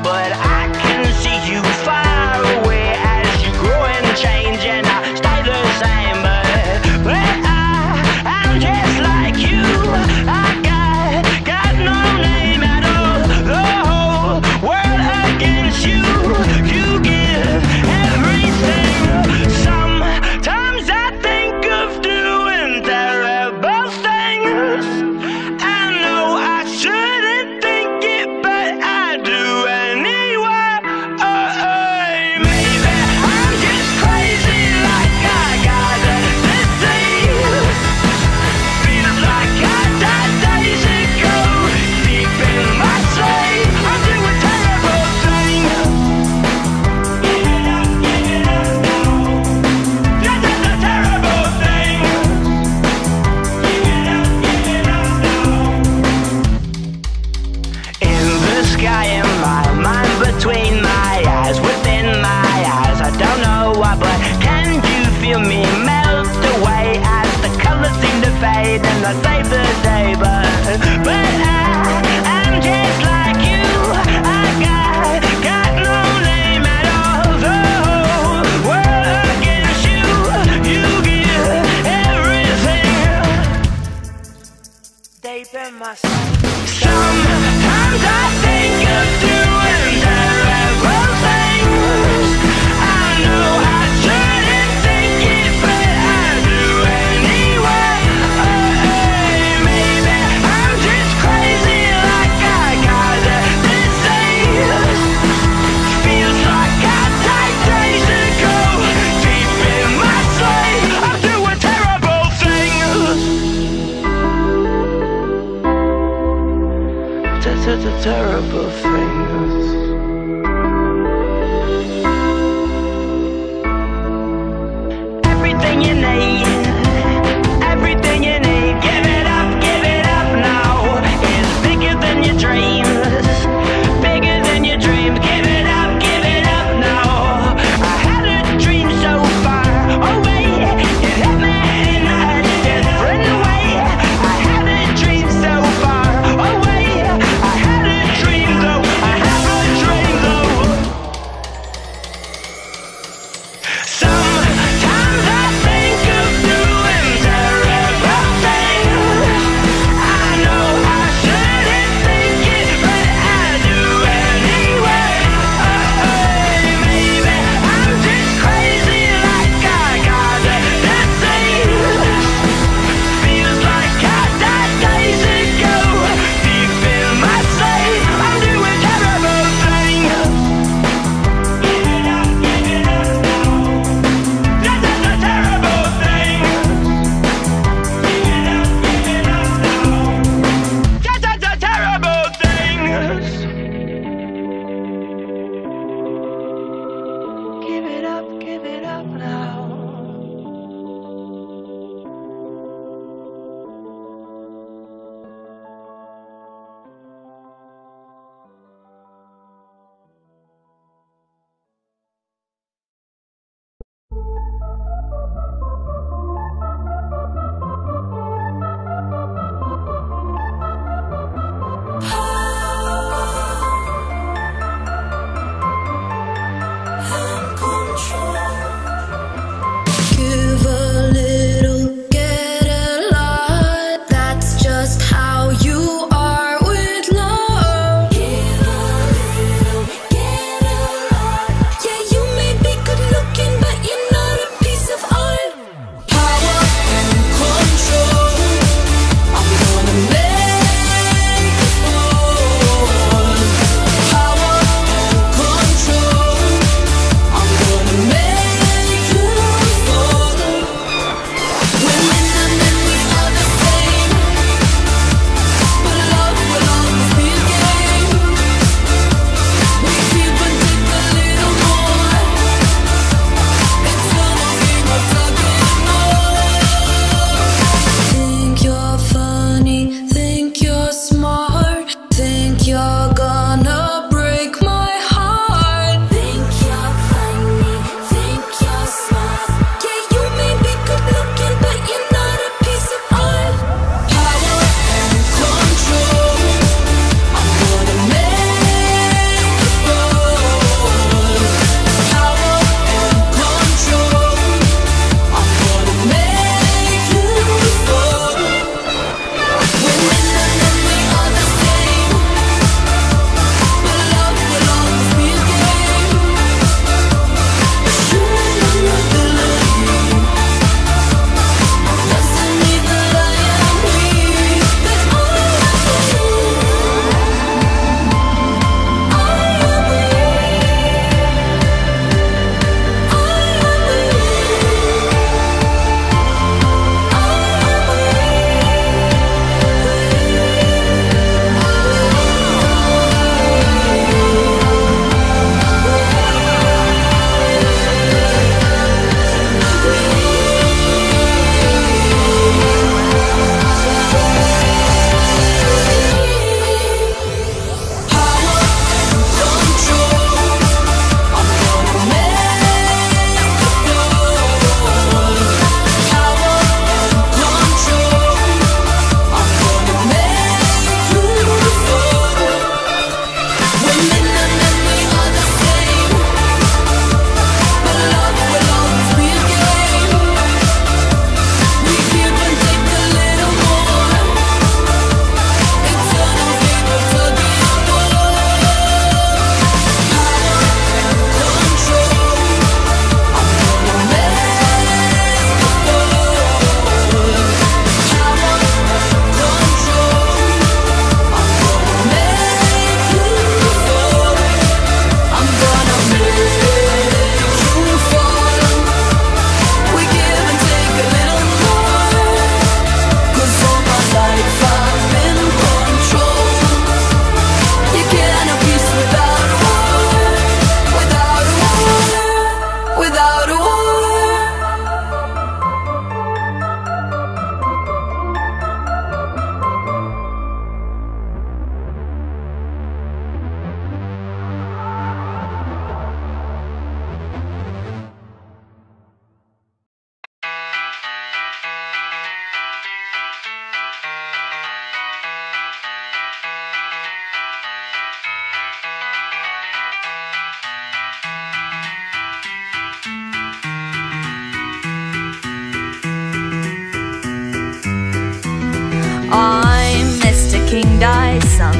But I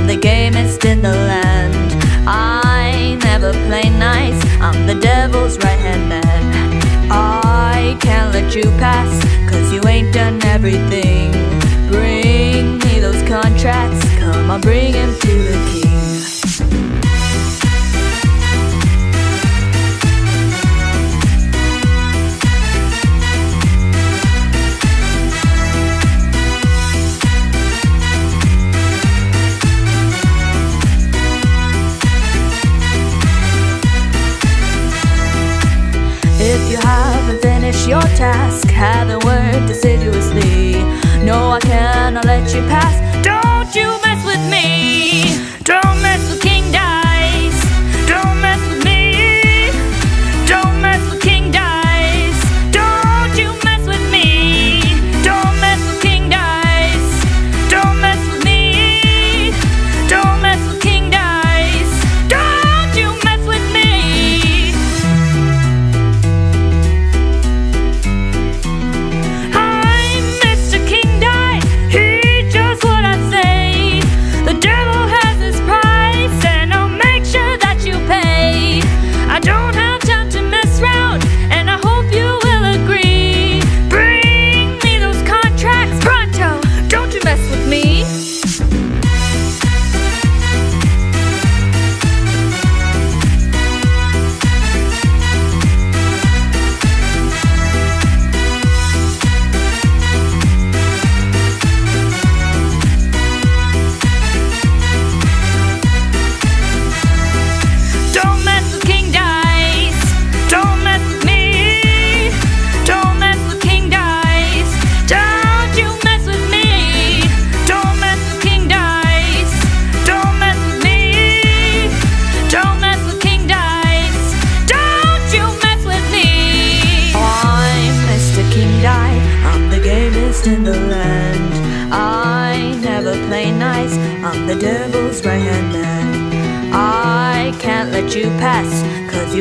I'm the gamest in the land. I never play nice I'm the devil's right-hand man. I can't let you pass Cause you ain't done everything. Bring me those contracts Come on, bring him to the king. task, having worked assiduously. No, I cannot let you pass. Don't you mess with me.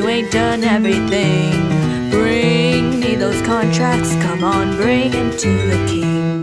you ain't done everything. Bring me those contracts, come on, bring him to the king.